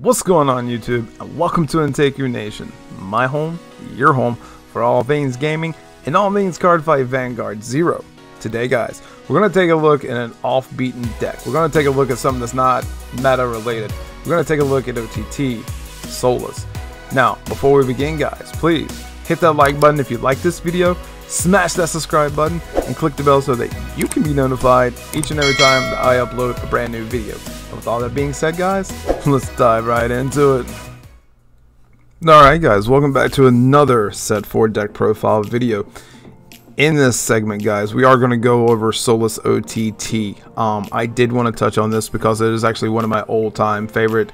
What's going on YouTube and welcome to Anteiku Nation, my home, your home for all things gaming and all things Cardfight Vanguard Zero. Today guys, we're going to take a look at an off-beaten deck. We're going to take a look at something that's not meta related. We're going to take a look at OTT, Soulless. Now, before we begin guys, please hit that like button if you like this video, smash that subscribe button, and click the bell so that you can be notified each and every time that I upload a brand new video. With all that being said guys, let's dive right into it. Alright guys, welcome back to another set 4 deck profile video. In this segment guys, we are going to go over Soulless OTT. Um, I did want to touch on this because it is actually one of my old time favorite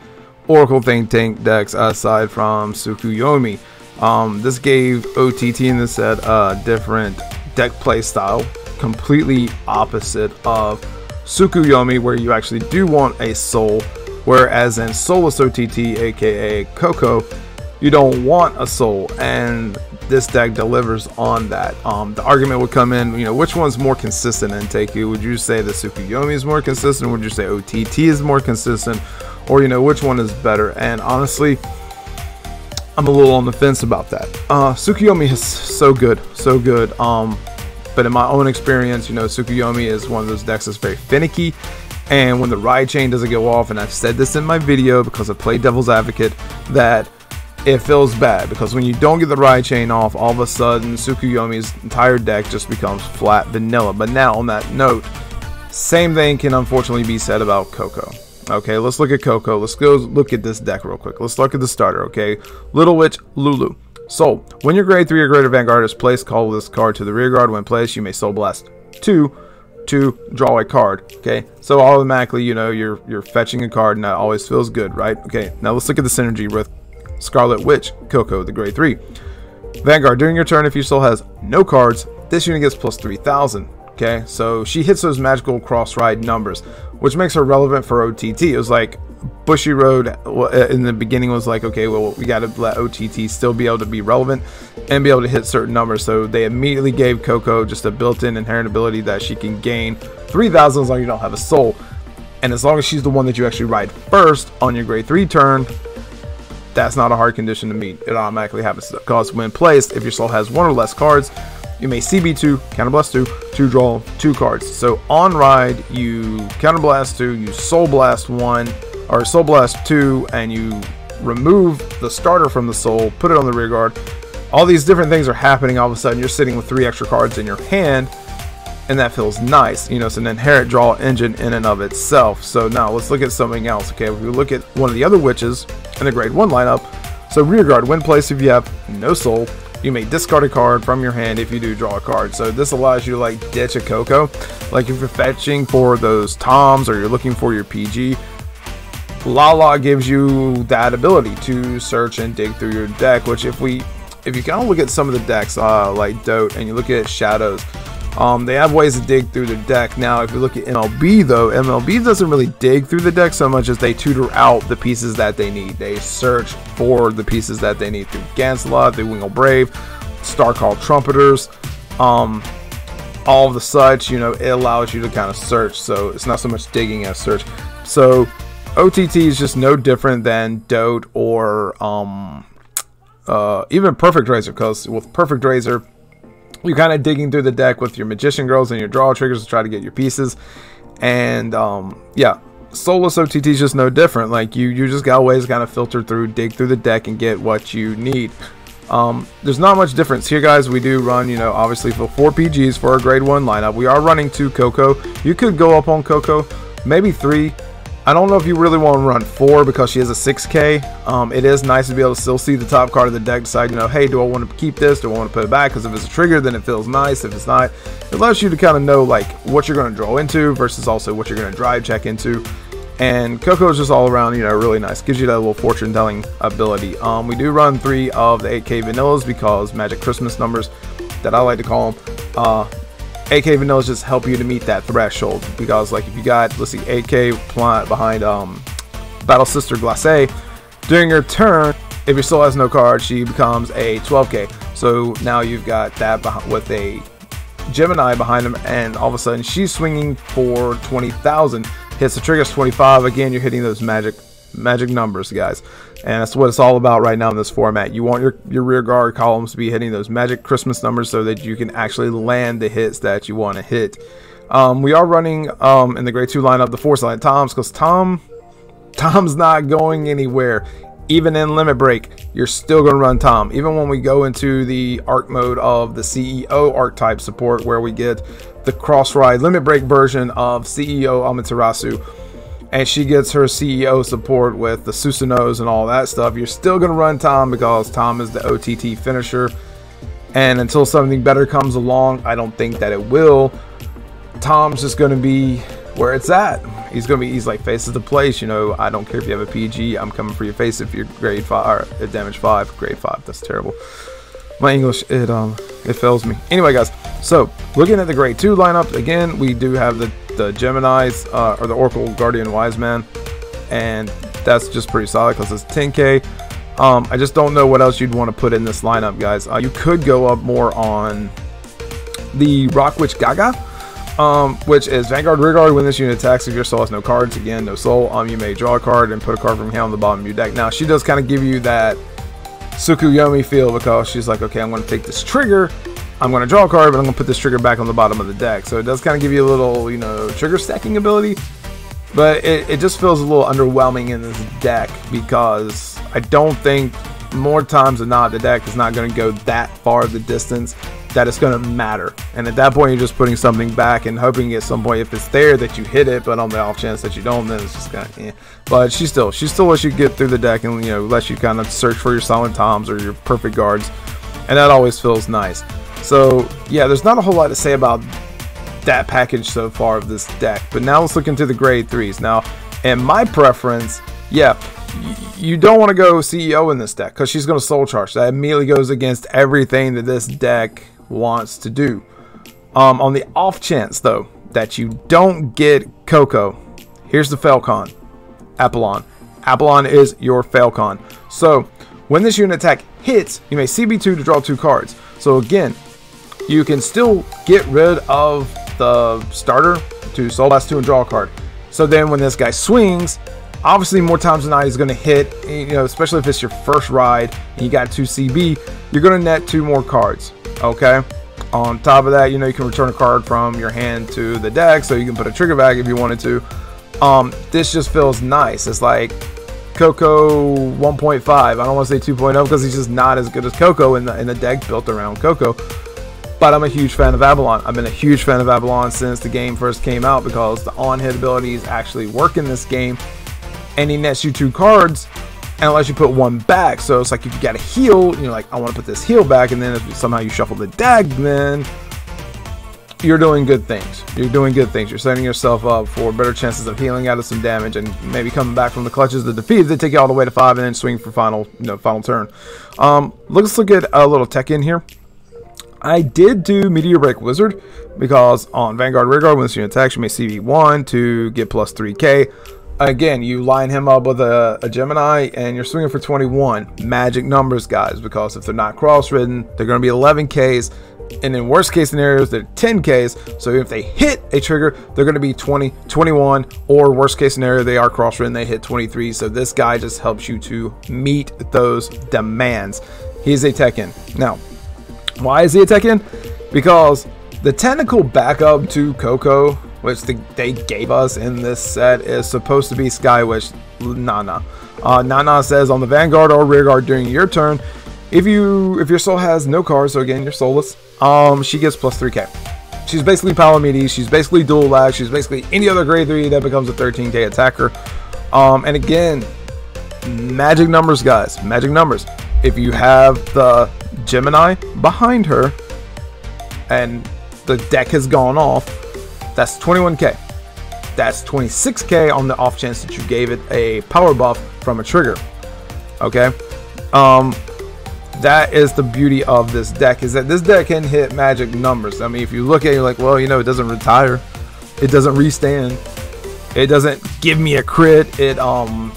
Oracle Think Tank decks aside from Tsukuyomi. Um, this gave OTT in the set a different deck play style, completely opposite of Tsukuyomi, where you actually do want a soul, whereas in Soulless OTT, aka Coco, you don't want a soul, and this deck delivers on that. Um, the argument would come in, you know, which one's more consistent Anteiku? Would you say the Tsukuyomi is more consistent? Would you say OTT is more consistent? Or, you know, which one is better? And honestly, I'm a little on the fence about that. Uh, Tsukuyomi is so good, so good. Um, but in my own experience, you know, Tsukuyomi is one of those decks that's very finicky. And when the ride chain doesn't go off, and I've said this in my video because I play Devil's Advocate, that it feels bad because when you don't get the ride chain off, all of a sudden Tsukuyomi's entire deck just becomes flat vanilla. But now, on that note, same thing can unfortunately be said about Coco. Okay, let's look at Coco. Let's go look at this deck real quick. Let's look at the starter, okay? Little Witch, Lulu. Soul. When your grade 3 or greater Vanguard is placed, call this card to the rear guard. When placed, you may Soul Blast 2 to draw a card. Okay, so automatically, you know, you're you're fetching a card, and that always feels good, right? Okay, now let's look at the synergy with Scarlet Witch, Coco, the grade 3. Vanguard, during your turn, if your soul has no cards, this unit gets plus 3000. Okay, so she hits those magical cross ride numbers, which makes her relevant for OTT. It was like Bushiroad Road uh, in the beginning was like, okay, well, we got to let OTT still be able to be relevant and be able to hit certain numbers. So they immediately gave Coco just a built in inherent ability that she can gain 3000 as long as you don't have a soul. And as long as she's the one that you actually ride first on your grade 3 turn, that's not a hard condition to meet. It automatically happens because when placed, if your soul has one or less cards, you may CB2, Counterblast 2, to draw two cards. So on ride, you Counterblast 2, you Soul Blast 1, or Soul Blast 2, and you remove the starter from the Soul, put it on the rear guard. All these different things are happening. All of a sudden, you're sitting with three extra cards in your hand, and that feels nice. You know, it's an inherent draw engine in and of itself. So now let's look at something else. Okay, if we look at one of the other witches in the grade 1 lineup, so rear guard, when placed if you have no soul, you may discard a card from your hand if you do draw a card. So this allows you to like ditch a Coco. Like if you're fetching for those Toms or you're looking for your PG, Lala gives you that ability to search and dig through your deck, which if we if you kind of look at some of the decks uh, like Dote and you look at Shadows, um, they have ways to dig through the deck. Now, if you look at MLB, though, MLB doesn't really dig through the deck so much as they tutor out the pieces that they need. They search for the pieces that they need through Gancelot, through Wingal Brave, Star Called Trumpeters, um, all of the such. You know, it allows you to kind of search, so it's not so much digging as search. So, OTT is just no different than Dote or um, uh, even Perfect Razor, because with Perfect Razor, you're kind of digging through the deck with your magician girls and your draw triggers to try to get your pieces. And um, yeah soulless ott is just no different. Like you you just got ways kind of filter through dig through the deck and get what you need. Um, there's not much difference here guys. We do run you know obviously for four pgs for a grade one lineup. We are running two coco. You could go up on coco maybe three I don't know if you really want to run 4 because she is a 6k. Um, it is nice to be able to still see the top card of the deck, decide, you know, hey, do I want to keep this? Do I want to put it back? Because if it's a trigger, then it feels nice. If it's not, it allows you to kind of know, like, what you're going to draw into versus also what you're going to drive check into. And Coco is just all around, you know, really nice. Gives you that little fortune telling ability. Um, we do run three of the 8k vanillas because Magic Christmas numbers that I like to call them. Uh, 8k vanillas just help you to meet that threshold. Because like if you got let's see 8k plant behind um battle sister glacé during your turn if your soul has no card she becomes a 12k so now you've got that with a gemini behind him and all of a sudden she's swinging for 20000 hits the trigger's 25 again you're hitting those magic magic numbers, guys. And that's what it's all about right now in this format. You want your, your rear guard columns to be hitting those magic Christmas numbers so that you can actually land the hits that you want to hit. Um, we are running um, in the grade 2 lineup the four silent Toms because Tom Tom's not going anywhere. Even in limit break, you're still going to run Tom. Even when we go into the arc mode of the CEO archetype support where we get the cross ride limit break version of CEO Amaterasu and she gets her CEO support with the Susanos and all that stuff, you're still going to run Tom because Tom is the OTT finisher. And until something better comes along, I don't think that it will. Tom's just going to be where it's at. He's going to be, he's like, face of the place. You know, I don't care if you have a PG, I'm coming for your face if you're grade 5, or damage 5, grade 5. That's terrible. My English, it, um, it fails me. Anyway, guys, so looking at the grade 2 lineup, again, we do have the the Gemini's uh, or the Oracle Guardian Wise Man, and that's just pretty solid because it's 10k. Um, I just don't know what else you'd want to put in this lineup, guys. Uh, you could go up more on the Rock Witch Gaga, um, which is Vanguard Rearguard. When this unit attacks, if your soul has no cards, again, no soul, um, you may draw a card and put a card from here on the bottom of your deck. Now, she does kind of give you that Tsukuyomi feel because she's like, okay, I'm going to take this trigger I'm going to draw a card, but I'm going to put this trigger back on the bottom of the deck. So it does kind of give you a little, you know, trigger stacking ability. But it, it just feels a little underwhelming in this deck because I don't think more times than not the deck is not going to go that far the distance that it's going to matter. And at that point, you're just putting something back and hoping at some point if it's there that you hit it, but on the off chance that you don't, then it's just kind of, eh. But she still, she still lets you get through the deck and, you know, lets you kind of search for your silent toms or your perfect guards. And that always feels nice. So yeah, there's not a whole lot to say about that package so far of this deck. But now let's look into the grade threes. Now, and my preference, yeah, you don't want to go CEO in this deck because she's going to soul charge. That immediately goes against everything that this deck wants to do. Um, on the off chance though that you don't get Coco, here's the Falcon, Apollon. Apollon is your Falcon. So when this unit attack hits, you may CB2 to draw two cards. So again, you can still get rid of the starter to Soul Blast 2 and draw a card. So then when this guy swings, obviously more times than not he's going to hit, you know, especially if it's your first ride and you got 2 CB, you're going to net two more cards, okay? On top of that, you know, you can return a card from your hand to the deck, so you can put a trigger back if you wanted to. Um, this just feels nice. It's like Coco 1.5. I don't want to say 2.0 because he's just not as good as Coco in the in the deck built around Coco. But I'm a huge fan of Avalon. I've been a huge fan of Avalon since the game first came out because the on-hit abilities actually work in this game. And he nets you two cards and you put one back. So it's like if you got a heal, you're like, I want to put this heal back, and then if somehow you shuffle the deck, then you're doing good things. You're doing good things. You're setting yourself up for better chances of healing out of some damage and maybe coming back from the clutches of the defeat. They take you all the way to five and then swing for final, you know, final turn. Um, let's look at a little tech in here. I did do Meteor Break Wizard because on Vanguard Rearguard, when this unit attacks, you may CB1 to get plus 3k. Again, you line him up with a, a, Gemini and you're swinging for 21. Magic numbers, guys, because if they're not cross ridden, they're going to be 11Ks. And in worst case scenarios, they're 10Ks. So if they hit a trigger, they're going to be 20, 21, or worst case scenario, they are cross ridden, they hit 23. So this guy just helps you to meet those demands. He's a Tekken. Now, why is he attacking? Because the technical backup to Coco, which the, they gave us in this set, is supposed to be Skywish Nana. Uh, Nana says on the Vanguard or Rearguard during your turn, if you if your soul has no cards, so again you're soulless, um, she gets plus 3k. She's basically Palamedes, she's basically dual lag, she's basically any other grade 3 that becomes a 13k attacker. Um, and again, magic numbers, guys, magic numbers. If you have the Gemini behind her, and the deck has gone off, that's 21k. That's 26k on the off chance that you gave it a power buff from a trigger. Okay? Um, that is the beauty of this deck, is that this deck can hit magic numbers. I mean, if you look at it, you're like, well, you know, it doesn't retire. It doesn't restand. It doesn't give me a crit. It, um,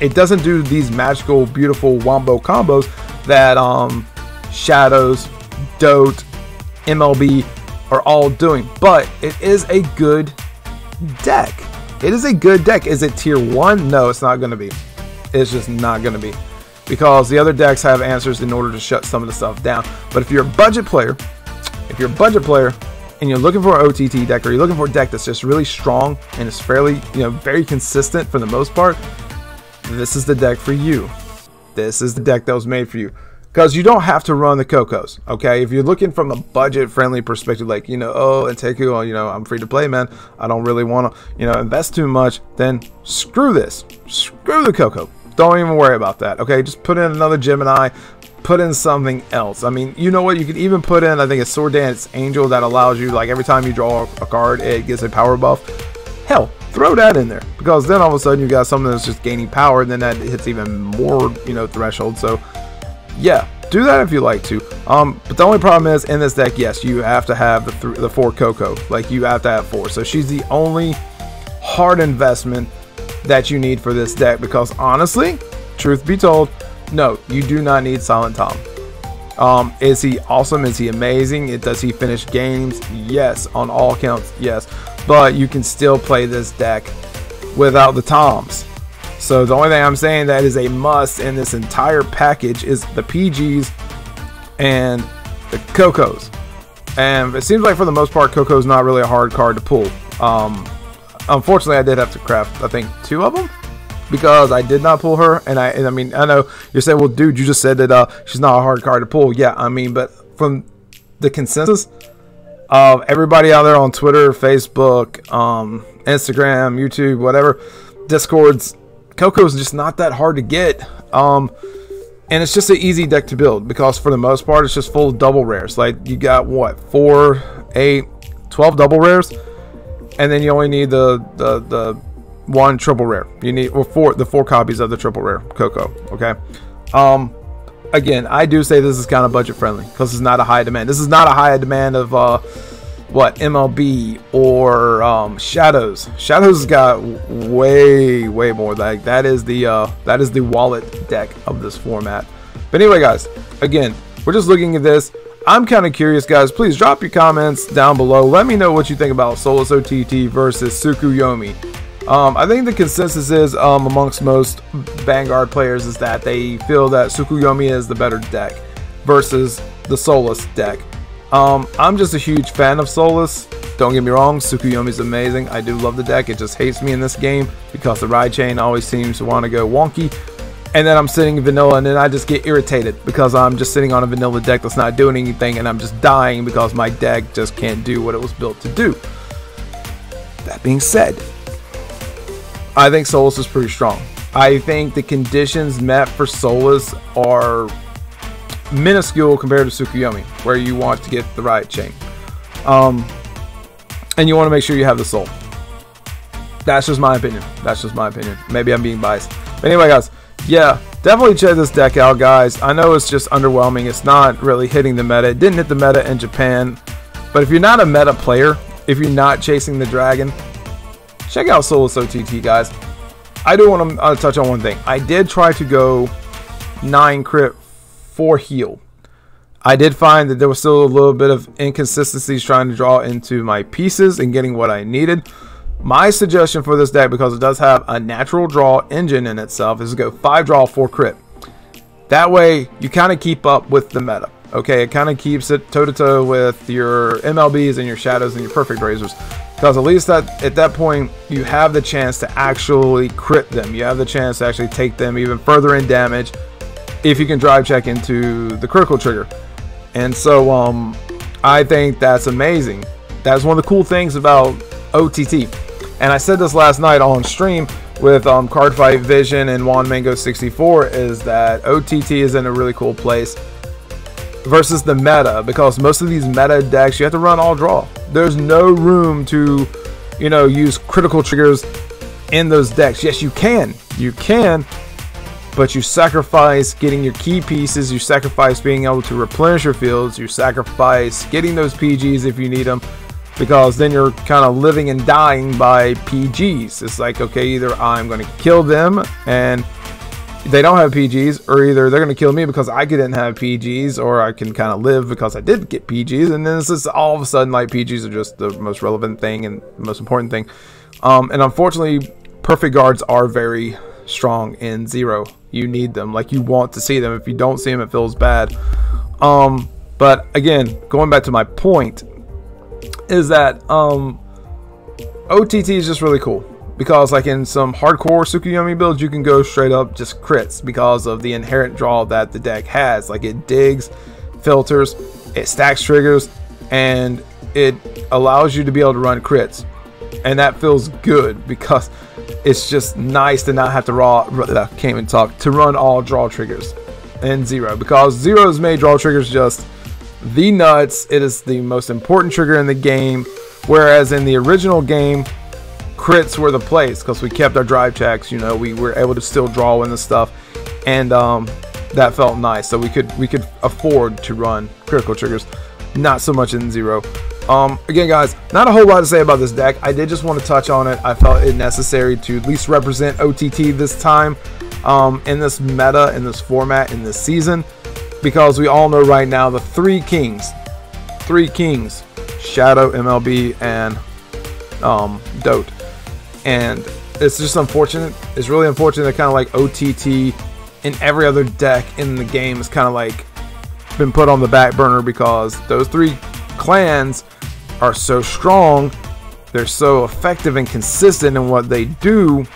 it doesn't do these magical, beautiful wombo combos that, um, Shadows, Dote, MLB are all doing. But it is a good deck. It is a good deck. Is it tier 1? No, it's not going to be. It's just not going to be. Because the other decks have answers in order to shut some of the stuff down. But if you're a budget player, if you're a budget player and you're looking for an OTT deck or you're looking for a deck that's just really strong and is fairly, you know, very consistent for the most part, this is the deck for you. This is the deck that was made for you because you don't have to run the Cocos. Okay, if you're looking from a budget-friendly perspective, like you know, oh, Anteiku, oh, you know, I'm free to play, man. I don't really want to, you know, invest too much. Then screw this. Screw the Coco. Don't even worry about that. Okay, just put in another Gemini. Put in something else. I mean, you know what? You could even put in, I think, a Sword Dance Angel that allows you, like, every time you draw a card, it gets a power buff. Hell, throw that in there because then all of a sudden you got something that's just gaining power, and then that hits even more, you know, threshold. So yeah, do that if you like to. Um, but the only problem is in this deck, yes, you have to have the th the four Coco. Like you have to have four. So she's the only hard investment that you need for this deck because honestly, truth be told, no, you do not need Silent Tom. Um, is he awesome? Is he amazing? It, does he finish games? Yes, on all counts, yes. But you can still play this deck without the Toms. So the only thing I'm saying that is a must in this entire package is the PGs and the Cocos. And it seems like for the most part, Coco's not really a hard card to pull. Um, unfortunately, I did have to craft, I think, two of them because I did not pull her. And I, and I mean, I know you're saying, well, dude, you just said that uh, she's not a hard card to pull. Yeah, I mean, but from the consensus of everybody out there on Twitter, Facebook, um, Instagram, YouTube, whatever, Discords, Coco's just not that hard to get. Um, and it's just an easy deck to build because for the most part, it's just full of double rares. Like you got what, four, eight, 12 double rares. And then you only need the, the, the one triple rare. You need or four the four copies of the triple rare Coco. Okay. Um again, I do say this is kind of budget friendly because it's not a high demand. This is not a high demand of uh what MLB or um, Shadows. Shadows got way way more. Like that is the uh, that is the wallet deck of this format. But anyway, guys, again, we're just looking at this. I'm kind of curious, guys. Please drop your comments down below. Let me know what you think about Soulless OTT versus Tsukuyomi. Um, I think the consensus is um, amongst most Vanguard players is that they feel that Tsukuyomi is the better deck versus the Soulless deck. Um, I'm just a huge fan of Soulless. Don't get me wrong, Tsukuyomi's amazing. I do love the deck. It just hates me in this game because the ride chain always seems to want to go wonky. And then I'm sitting vanilla and then I just get irritated because I'm just sitting on a vanilla deck that's not doing anything and I'm just dying because my deck just can't do what it was built to do. That being said, I think Soulless is pretty strong. I think the conditions met for Soulless are minuscule compared to Tsukuyomi, where you want to get the ride chain. Um, and you want to make sure you have the soul. That's just my opinion. That's just my opinion. Maybe I'm being biased. But anyway, guys, yeah, definitely check this deck out, guys. I know it's just underwhelming. It's not really hitting the meta. It didn't hit the meta in Japan. But if you're not a meta player, if you're not chasing the dragon, check out Soulless OTT, guys. I do want to uh, touch on one thing. I did try to go 9 crit for heal. I did find that there was still a little bit of inconsistencies trying to draw into my pieces and getting what I needed. My suggestion for this deck, because it does have a natural draw engine in itself, is to go 5 draw, 4 crit. That way, you kind of keep up with the meta. Okay, it kind of keeps it toe-to-toe -to -toe with your MLBs and your Shadows and your Perfect Razors. Because at least that, at that point, you have the chance to actually crit them. You have the chance to actually take them even further in damage if you can drive check into the critical trigger. And so um, I think that's amazing. That's one of the cool things about OTT. And I said this last night on stream with um, Cardfight Vision and Juan Mango 64 is that OTT is in a really cool place versus the meta because most of these meta decks you have to run all draw. There's no room to, you know, use critical triggers in those decks. Yes, you can. You can, but you sacrifice getting your key pieces, you sacrifice being able to replenish your fields, you sacrifice getting those PGs if you need them, because then you're kind of living and dying by PGs. It's like, okay, either I'm going to kill them and they don't have PGs, or either they're going to kill me because I didn't have PGs, or I can kind of live because I did get PGs, and then this is all of a sudden like PGs are just the most relevant thing and the most important thing. Um, and unfortunately, perfect guards are very strong in zero. You need them. Like you want to see them. If you don't see them, it feels bad. Um, but again, going back to my point, is that um, OTT is just really cool because like in some hardcore Tsukuyomi builds, you can go straight up just crits because of the inherent draw that the deck has. Like it digs, filters, it stacks triggers, and it allows you to be able to run crits. And that feels good because it's just nice to not have to raw uh, can't talk to run all draw triggers in zero because zero's made draw triggers just the nuts. It is the most important trigger in the game. Whereas in the original game, crits were the place because we kept our drive checks. You know, we were able to still draw in the stuff, and um, that felt nice. So we could we could afford to run critical triggers, not so much in zero. Um, again, guys, not a whole lot to say about this deck. I did just want to touch on it. I felt it necessary to at least represent OTT this time um, in this meta, in this format, in this season, because we all know right now the three kings, three kings, Shadow, MLB, and um, Dote and it's just unfortunate. It's really unfortunate that kind of like OTT and every other deck in the game is kind of like been put on the back burner because those three clans are so strong, they're so effective and consistent in what they do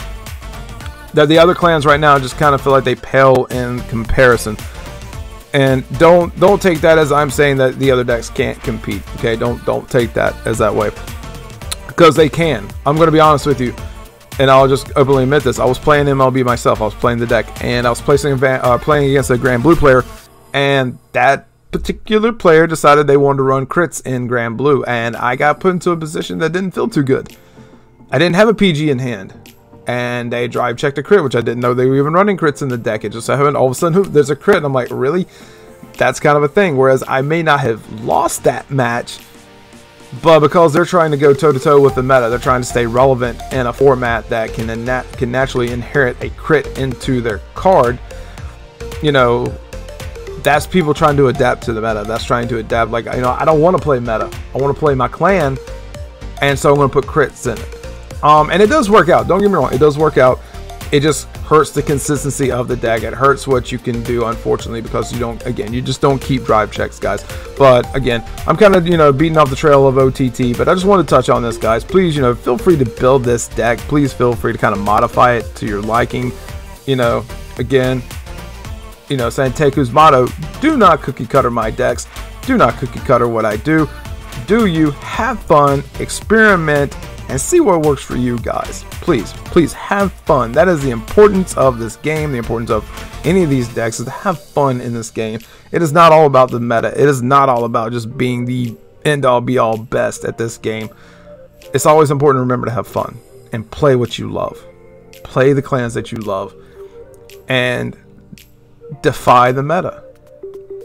that the other clans right now just kind of feel like they pale in comparison. And don't don't take that as I'm saying that the other decks can't compete. Okay, don't don't take that as that way because they can. I'm to be honest with you, and I'll just openly admit this. I was playing MLB myself. I was playing the deck, and I was placing uh, playing against a Grand Blue player, and that particular player decided they wanted to run crits in Grand Blue, and I got put into a position that didn't feel too good. I didn't have a PG in hand, and they drive checked a crit, which I didn't know they were even running crits in the deck. It just happened all of a sudden, there's a crit, and I'm like, really? That's kind of a thing. Whereas I may not have lost that match but because they're trying to go toe to toe with the meta, they're trying to stay relevant in a format that can can naturally inherit a crit into their card. You know, that's people trying to adapt to the meta. That's trying to adapt. Like you know, I don't want to play meta. I want to play my clan, and so I'm going to put crits in it. Um, and it does work out. Don't get me wrong, it does work out. It just hurts the consistency of the deck. It hurts what you can do, unfortunately, because you don't, again, you just don't keep drive checks, guys. But again, I'm kind of, you know, beating off the trail of OTT, but I just want to touch on this, guys. Please, you know, feel free to build this deck. Please feel free to kind of modify it to your liking. You know, again, you know, Santeku's motto, do not cookie cutter my decks. Do not cookie cutter what I do. Do you have fun, experiment, and see what works for you guys. Please, please have fun. That is the importance of this game, the importance of any of these decks is to have fun in this game. It is not all about the meta. It is not all about just being the end all be all best at this game. It's always important to remember to have fun and play what you love. Play the clans that you love and defy the meta.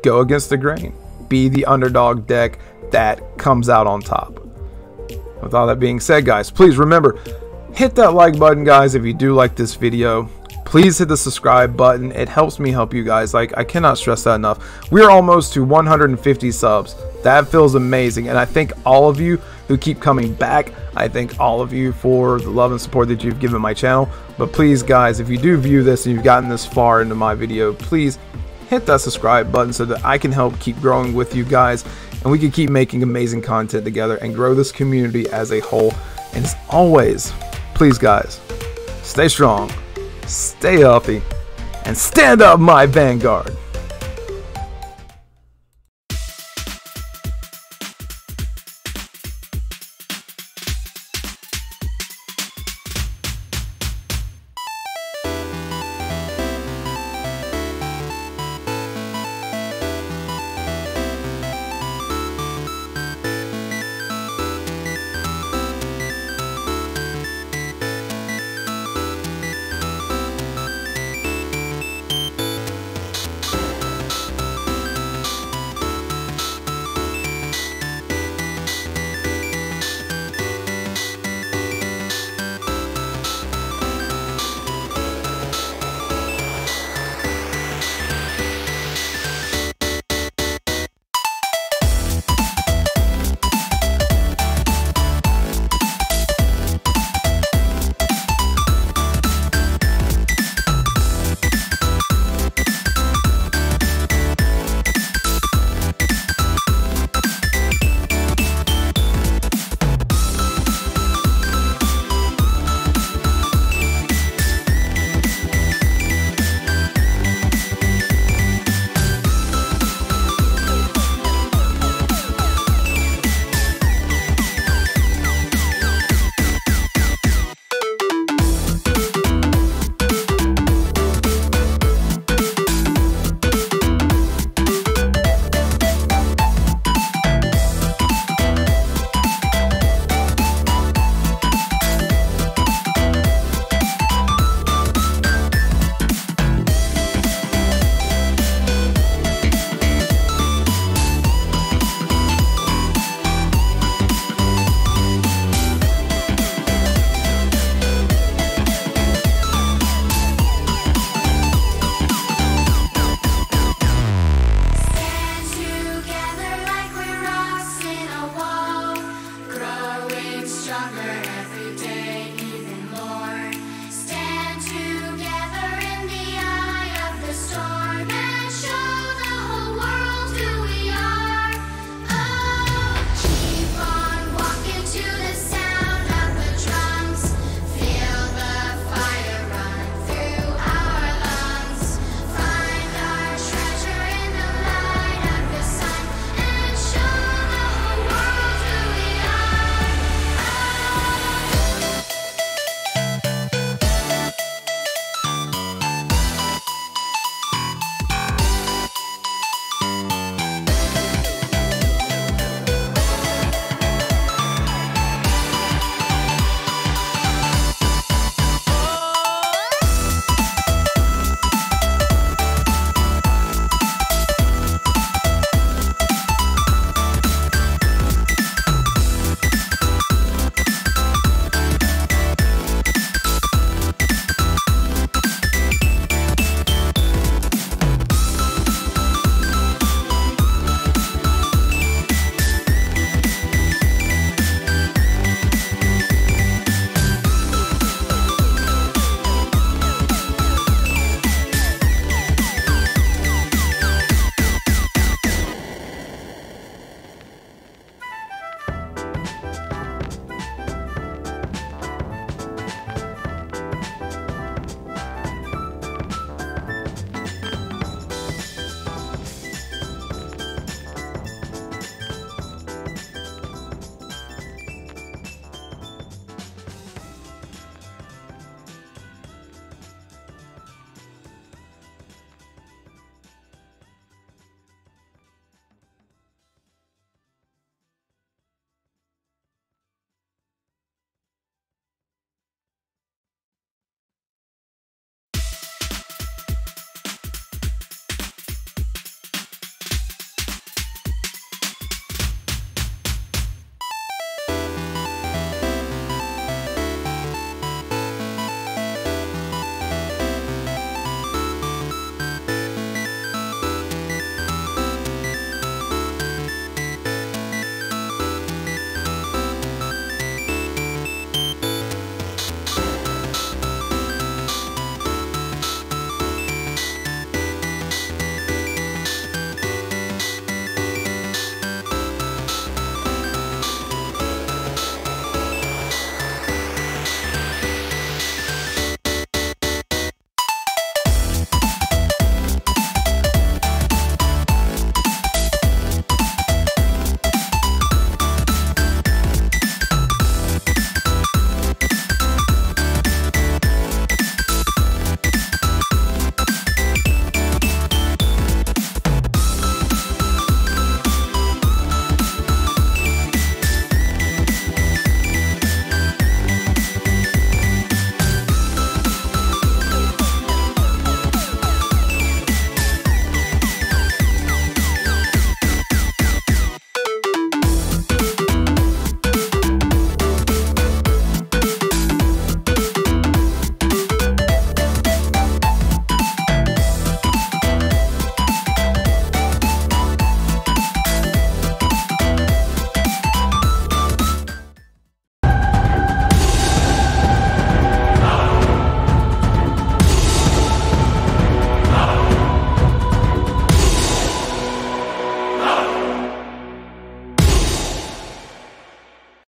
Go against the grain. Be the underdog deck that comes out on top. With all that being said, guys, please remember, hit that like button, guys, if you do like this video. Please hit the subscribe button. It helps me help you guys. Like, I cannot stress that enough. We're almost to 150 subs. That feels amazing. And I thank all of you who keep coming back. I thank all of you for the love and support that you've given my channel. But please, guys, if you do view this and you've gotten this far into my video, please hit that subscribe button so that I can help keep growing with you guys and we can keep making amazing content together and grow this community as a whole. And as always, please guys, stay strong, stay healthy, and stand up my vanguard.